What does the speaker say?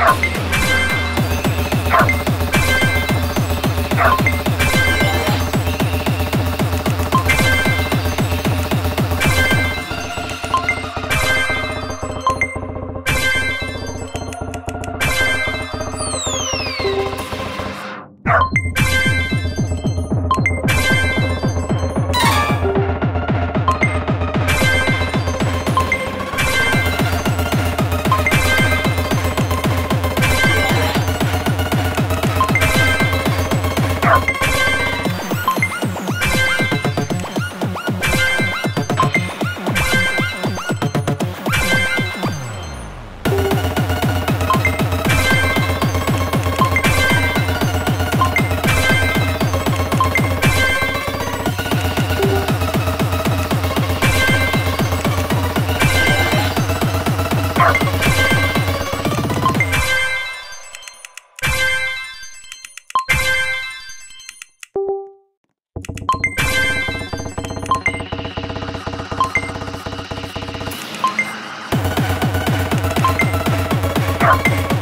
Come on. Wow.